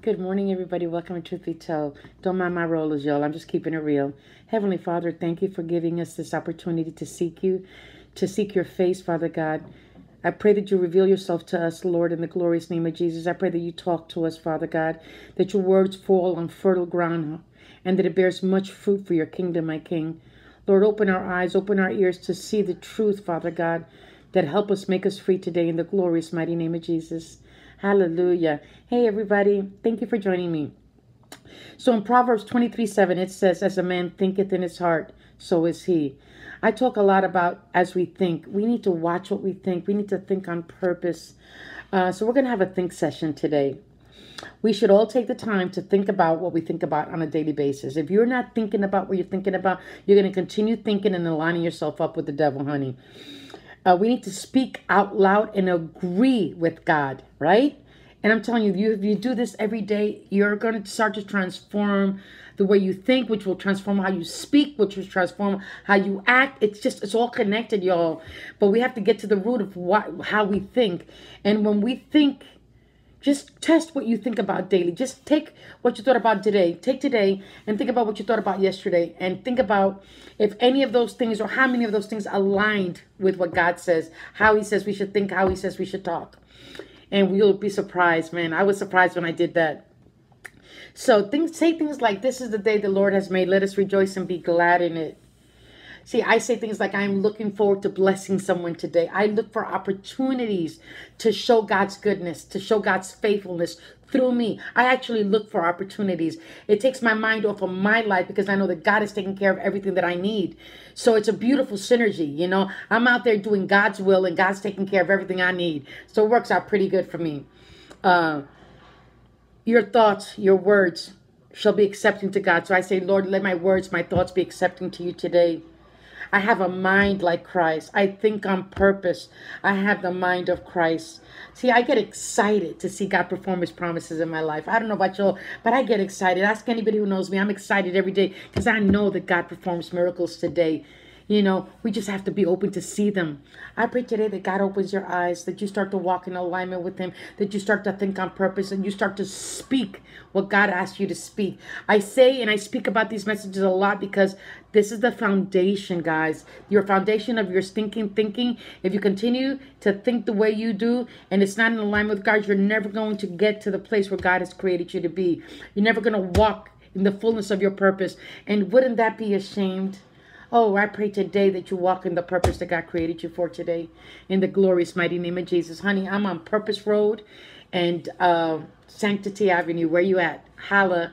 Good morning, everybody. Welcome to Truth Be Told. Don't mind my rollers, y'all. I'm just keeping it real. Heavenly Father, thank you for giving us this opportunity to seek you, to seek your face, Father God. I pray that you reveal yourself to us, Lord, in the glorious name of Jesus. I pray that you talk to us, Father God, that your words fall on fertile ground and that it bears much fruit for your kingdom, my King. Lord, open our eyes, open our ears to see the truth, Father God, that help us make us free today in the glorious mighty name of Jesus. Hallelujah. Hey, everybody. Thank you for joining me. So in Proverbs 23 7, it says, As a man thinketh in his heart, so is he. I talk a lot about as we think. We need to watch what we think. We need to think on purpose. Uh, so we're going to have a think session today. We should all take the time to think about what we think about on a daily basis. If you're not thinking about what you're thinking about, you're going to continue thinking and aligning yourself up with the devil, honey. Uh, we need to speak out loud and agree with God, right? And I'm telling you, you if you do this every day, you're going to start to transform the way you think, which will transform how you speak, which will transform how you act. It's just it's all connected, y'all. But we have to get to the root of what how we think. And when we think just test what you think about daily. Just take what you thought about today. Take today and think about what you thought about yesterday. And think about if any of those things or how many of those things aligned with what God says, how He says we should think, how He says we should talk. And we'll be surprised, man. I was surprised when I did that. So things say things like this is the day the Lord has made. Let us rejoice and be glad in it. See, I say things like I'm looking forward to blessing someone today. I look for opportunities to show God's goodness, to show God's faithfulness through me. I actually look for opportunities. It takes my mind off of my life because I know that God is taking care of everything that I need. So it's a beautiful synergy, you know. I'm out there doing God's will and God's taking care of everything I need. So it works out pretty good for me. Uh, your thoughts, your words shall be accepting to God. So I say, Lord, let my words, my thoughts be accepting to you today. I have a mind like Christ. I think on purpose. I have the mind of Christ. See, I get excited to see God perform his promises in my life. I don't know about y'all, but I get excited. Ask anybody who knows me. I'm excited every day because I know that God performs miracles today. You know, we just have to be open to see them. I pray today that God opens your eyes, that you start to walk in alignment with Him, that you start to think on purpose, and you start to speak what God asks you to speak. I say and I speak about these messages a lot because this is the foundation, guys. Your foundation of your stinking thinking. If you continue to think the way you do and it's not in alignment with God, you're never going to get to the place where God has created you to be. You're never going to walk in the fullness of your purpose. And wouldn't that be ashamed? Oh, I pray today that you walk in the purpose that God created you for today. In the glorious mighty name of Jesus. Honey, I'm on Purpose Road and uh, Sanctity Avenue. Where you at? Holla.